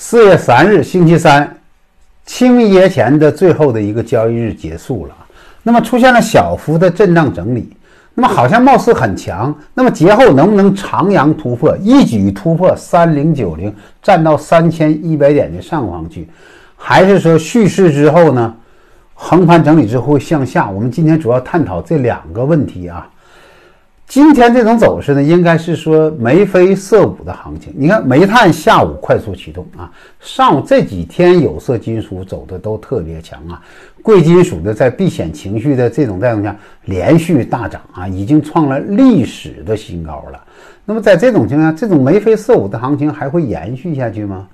四月三日，星期三，清明节前的最后的一个交易日结束了。那么出现了小幅的震荡整理，那么好像貌似很强。那么节后能不能长阳突破，一举突破三零九零，站到三千一百点的上方去？还是说蓄势之后呢？横盘整理之后向下？我们今天主要探讨这两个问题啊。今天这种走势呢，应该是说眉飞色舞的行情。你看，煤炭下午快速启动啊，上午这几天有色金属走的都特别强啊，贵金属的在避险情绪的这种带动下连续大涨啊，已经创了历史的新高了。那么在这种情况下，这种眉飞色舞的行情还会延续下去吗？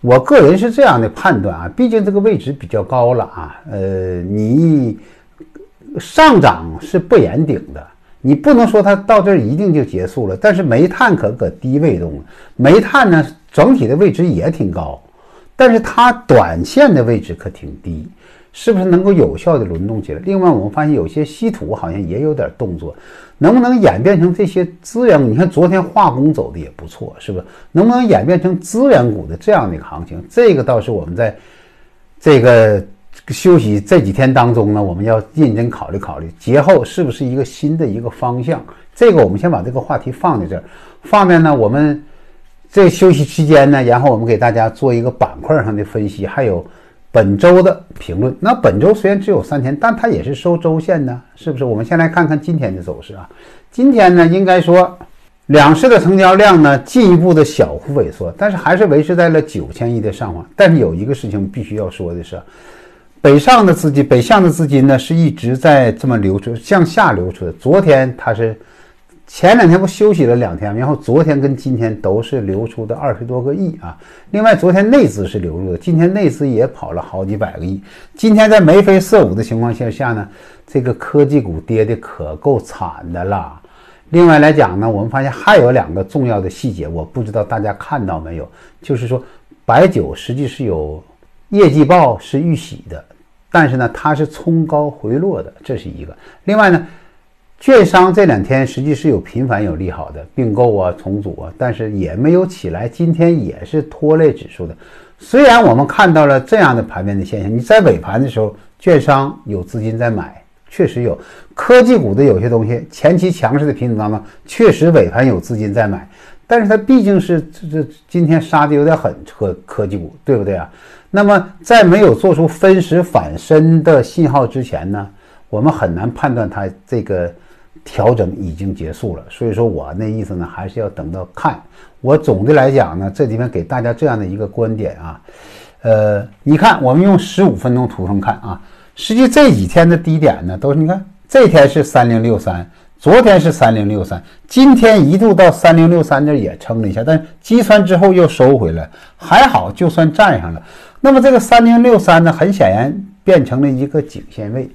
我个人是这样的判断啊，毕竟这个位置比较高了啊，呃，你上涨是不言顶的。你不能说它到这儿一定就结束了，但是煤炭可搁低位动了。煤炭呢，整体的位置也挺高，但是它短线的位置可挺低，是不是能够有效的轮动起来？另外，我们发现有些稀土好像也有点动作，能不能演变成这些资源？你看昨天化工走的也不错，是不是？能不能演变成资源股的这样的一个行情？这个倒是我们在这个。休息这几天当中呢，我们要认真考虑考虑节后是不是一个新的一个方向。这个我们先把这个话题放在这儿。放面呢，我们这休息期间呢，然后我们给大家做一个板块上的分析，还有本周的评论。那本周虽然只有三天，但它也是收周线的，是不是？我们先来看看今天的走势啊。今天呢，应该说两市的成交量呢进一步的小幅萎缩，但是还是维持在了九千亿的上方。但是有一个事情必须要说的是。北上的资金，北向的资金呢，是一直在这么流出，向下流出的。昨天它是前两天不休息了两天，然后昨天跟今天都是流出的二十多个亿啊。另外，昨天内资是流入的，今天内资也跑了好几百个亿。今天在眉飞色舞的情况下下呢，这个科技股跌的可够惨的了。另外来讲呢，我们发现还有两个重要的细节，我不知道大家看到没有，就是说白酒实际是有业绩报是预喜的。但是呢，它是冲高回落的，这是一个。另外呢，券商这两天实际是有频繁有利好的并购啊、重组啊，但是也没有起来。今天也是拖累指数的。虽然我们看到了这样的盘面的现象，你在尾盘的时候，券商有资金在买，确实有科技股的有些东西前期强势的品种当中，确实尾盘有资金在买，但是它毕竟是这这今天杀的有点狠，科科技股，对不对啊？那么，在没有做出分时反身的信号之前呢，我们很难判断它这个调整已经结束了。所以说我那意思呢，还是要等到看。我总的来讲呢，这里面给大家这样的一个观点啊，呃，你看，我们用十五分钟图上看啊，实际这几天的低点呢，都是你看，这天是三零六三。昨天是三零六三，今天一度到三零六三这也撑了一下，但击穿之后又收回来，还好就算站上了。那么这个三零六三呢，很显然变成了一个颈线位。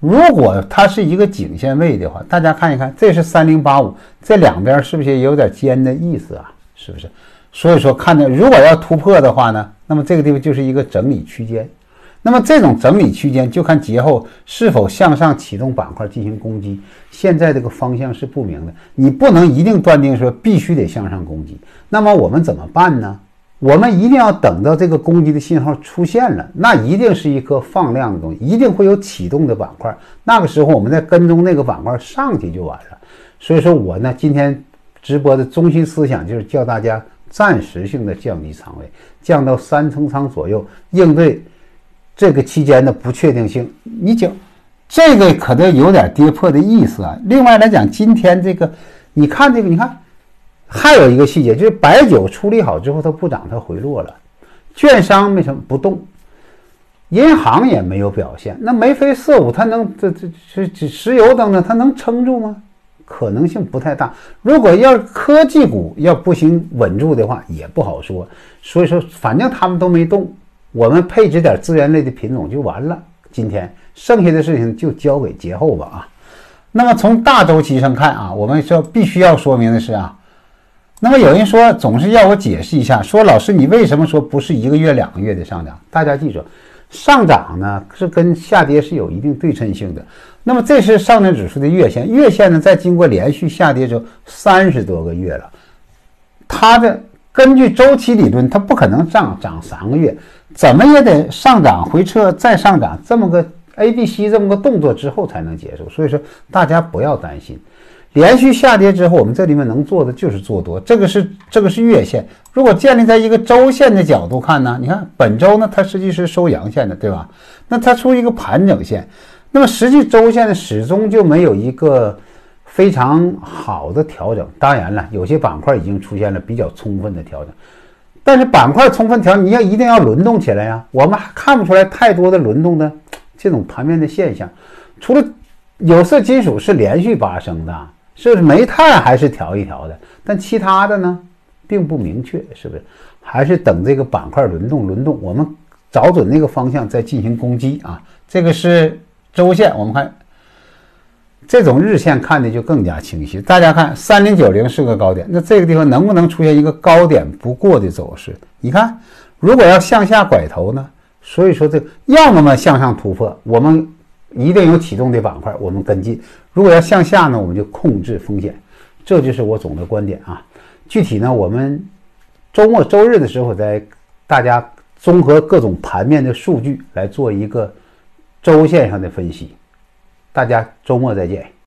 如果它是一个颈线位的话，大家看一看，这是三零八五，这两边是不是也有点尖的意思啊？是不是？所以说，看着如果要突破的话呢，那么这个地方就是一个整理区间。那么这种整理区间就看节后是否向上启动板块进行攻击。现在这个方向是不明的，你不能一定断定说必须得向上攻击。那么我们怎么办呢？我们一定要等到这个攻击的信号出现了，那一定是一颗放量的东西，一定会有启动的板块。那个时候我们再跟踪那个板块上去就完了。所以说我呢今天直播的中心思想就是叫大家暂时性的降低仓位，降到三成仓左右，应对。这个期间的不确定性，你讲这个可能有点跌破的意思啊。另外来讲，今天这个，你看这个，你看还有一个细节，就是白酒处理好之后它不涨，它回落了，券商为什么不动？银行也没有表现。那眉飞色舞，它能这这这这石油等等，它能撑住吗？可能性不太大。如果要科技股要不行稳住的话，也不好说。所以说，反正他们都没动。我们配置点资源类的品种就完了。今天剩下的事情就交给节后吧啊。那么从大周期上看啊，我们说必须要说明的是啊，那么有人说总是要我解释一下，说老师你为什么说不是一个月两个月的上涨？大家记住，上涨呢是跟下跌是有一定对称性的。那么这是上证指数的月线，月线呢在经过连续下跌之后三十多个月了，它的。根据周期理论，它不可能涨涨三个月，怎么也得上涨回撤再上涨，这么个 A、B、C 这么个动作之后才能结束。所以说大家不要担心，连续下跌之后，我们这里面能做的就是做多。这个是这个是月线，如果建立在一个周线的角度看呢，你看本周呢它实际是收阳线的，对吧？那它出一个盘整线，那么实际周线呢始终就没有一个。非常好的调整，当然了，有些板块已经出现了比较充分的调整，但是板块充分调，你要一定要轮动起来呀。我们还看不出来太多的轮动的这种盘面的现象，除了有色金属是连续发生的，是不是？煤炭还是调一调的，但其他的呢，并不明确，是不是？还是等这个板块轮动轮动，我们找准那个方向再进行攻击啊。这个是周线，我们看。这种日线看的就更加清晰。大家看，三零九零是个高点，那这个地方能不能出现一个高点不过的走势？你看，如果要向下拐头呢？所以说，这要么嘛向上突破，我们一定有启动的板块，我们跟进；如果要向下呢，我们就控制风险。这就是我总的观点啊。具体呢，我们周末周日的时候，再大家综合各种盘面的数据来做一个周线上的分析。大家周末再见。